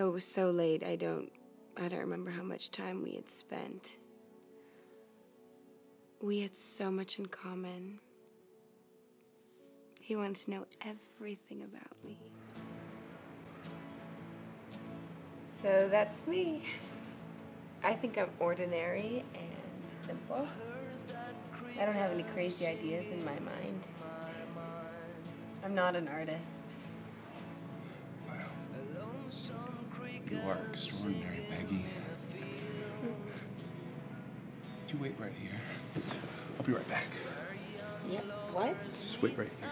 Oh, it was so late. I don't I don't remember how much time we had spent. We had so much in common. He wanted to know everything about me. So that's me. I think I'm ordinary and simple. I don't have any crazy ideas in my mind. I'm not an artist. You are extraordinary, Peggy. You wait right here. I'll be right back. Yep. What? Just wait right here.